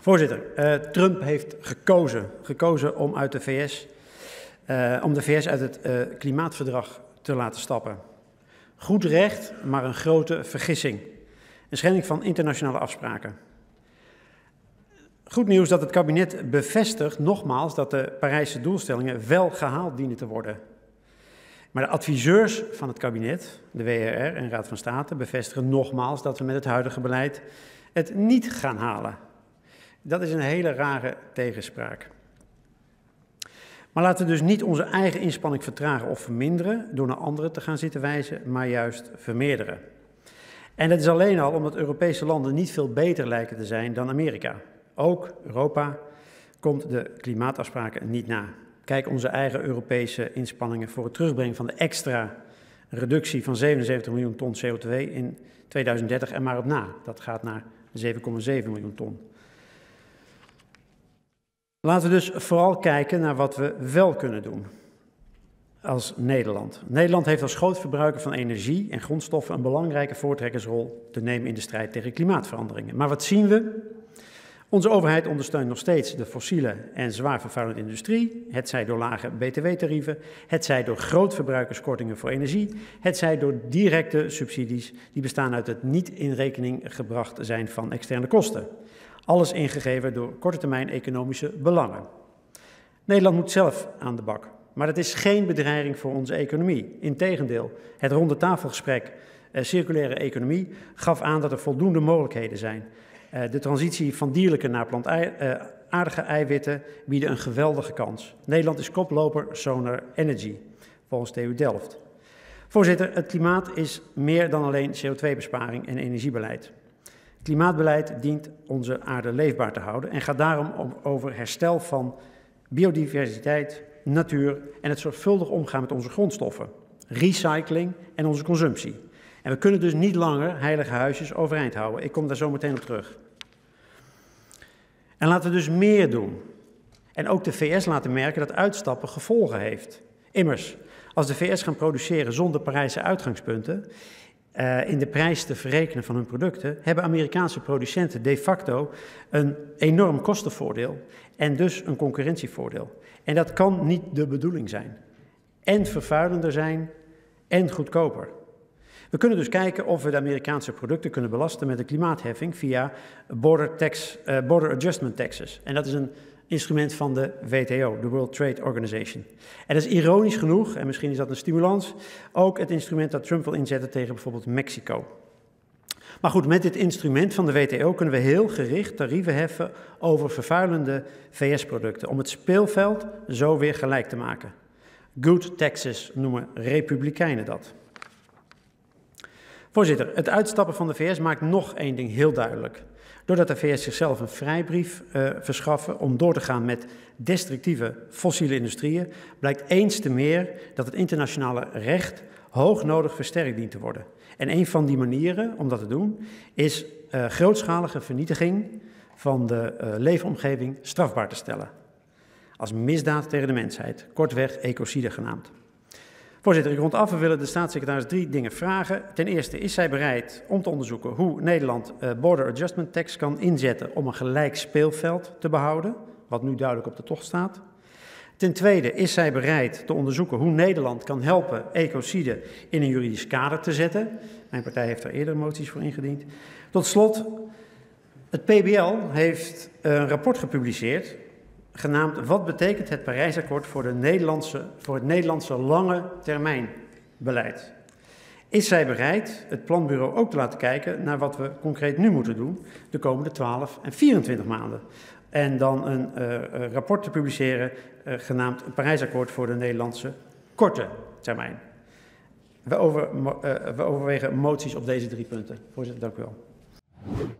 Voorzitter, uh, Trump heeft gekozen, gekozen om, uit de VS, uh, om de VS uit het uh, klimaatverdrag te laten stappen. Goed recht, maar een grote vergissing. Een schending van internationale afspraken. Goed nieuws dat het kabinet bevestigt nogmaals dat de Parijse doelstellingen wel gehaald dienen te worden. Maar de adviseurs van het kabinet, de WRR en Raad van State, bevestigen nogmaals dat we met het huidige beleid het niet gaan halen. Dat is een hele rare tegenspraak. Maar laten we dus niet onze eigen inspanning vertragen of verminderen door naar anderen te gaan zitten wijzen, maar juist vermeerderen. En dat is alleen al omdat Europese landen niet veel beter lijken te zijn dan Amerika. Ook Europa komt de klimaatafspraken niet na. Kijk onze eigen Europese inspanningen voor het terugbrengen van de extra reductie van 77 miljoen ton CO2 in 2030 en maar op na. Dat gaat naar 7,7 miljoen ton. Laten we dus vooral kijken naar wat we wel kunnen doen als Nederland. Nederland heeft als groot verbruiker van energie en grondstoffen een belangrijke voortrekkersrol te nemen in de strijd tegen klimaatveranderingen. Maar wat zien we? Onze overheid ondersteunt nog steeds de fossiele en zwaar vervuilende industrie, het zij door lage btw-tarieven, het zij door grootverbruikerskortingen voor energie, het zij door directe subsidies die bestaan uit het niet in rekening gebracht zijn van externe kosten. Alles ingegeven door korte termijn economische belangen. Nederland moet zelf aan de bak. Maar dat is geen bedreiging voor onze economie. Integendeel, het ronde tafelgesprek eh, circulaire economie gaf aan dat er voldoende mogelijkheden zijn. Eh, de transitie van dierlijke naar plantaardige eh, eiwitten bieden een geweldige kans. Nederland is koploper Sonar Energy, volgens TU Delft. Voorzitter, het klimaat is meer dan alleen CO2-besparing en energiebeleid. Klimaatbeleid dient onze aarde leefbaar te houden en gaat daarom over herstel van biodiversiteit, natuur en het zorgvuldig omgaan met onze grondstoffen, recycling en onze consumptie. En we kunnen dus niet langer heilige huisjes overeind houden. Ik kom daar zo meteen op terug. En laten we dus meer doen. En ook de VS laten merken dat uitstappen gevolgen heeft. Immers, als de VS gaan produceren zonder Parijse uitgangspunten, uh, in de prijs te verrekenen van hun producten, hebben Amerikaanse producenten de facto een enorm kostenvoordeel en dus een concurrentievoordeel. En dat kan niet de bedoeling zijn. En vervuilender zijn en goedkoper. We kunnen dus kijken of we de Amerikaanse producten kunnen belasten met een klimaatheffing via border, tax, uh, border adjustment taxes. En dat is een instrument van de WTO, de World Trade Organization. En dat is ironisch genoeg, en misschien is dat een stimulans, ook het instrument dat Trump wil inzetten tegen bijvoorbeeld Mexico. Maar goed, met dit instrument van de WTO kunnen we heel gericht tarieven heffen over vervuilende VS-producten, om het speelveld zo weer gelijk te maken. Good taxes noemen republikeinen dat. Voorzitter, het uitstappen van de VS maakt nog één ding heel duidelijk. Doordat de VS zichzelf een vrijbrief uh, verschaffen om door te gaan met destructieve fossiele industrieën, blijkt eens te meer dat het internationale recht hoog nodig versterkt dient te worden. En een van die manieren om dat te doen is uh, grootschalige vernietiging van de uh, leefomgeving strafbaar te stellen. Als misdaad tegen de mensheid, kortweg ecocide genaamd. Voorzitter, ik rond af. We willen de staatssecretaris drie dingen vragen. Ten eerste, is zij bereid om te onderzoeken hoe Nederland uh, Border Adjustment Tax kan inzetten om een gelijk speelveld te behouden, wat nu duidelijk op de tocht staat? Ten tweede, is zij bereid te onderzoeken hoe Nederland kan helpen ecocide in een juridisch kader te zetten? Mijn partij heeft daar eerder moties voor ingediend. Tot slot, het PBL heeft een rapport gepubliceerd genaamd Wat betekent het Parijsakkoord voor, de Nederlandse, voor het Nederlandse lange termijn beleid? Is zij bereid het planbureau ook te laten kijken naar wat we concreet nu moeten doen de komende 12 en 24 maanden? En dan een uh, rapport te publiceren uh, genaamd Parijsakkoord voor de Nederlandse korte termijn. We, over, we overwegen moties op deze drie punten. Voorzitter, dank u wel.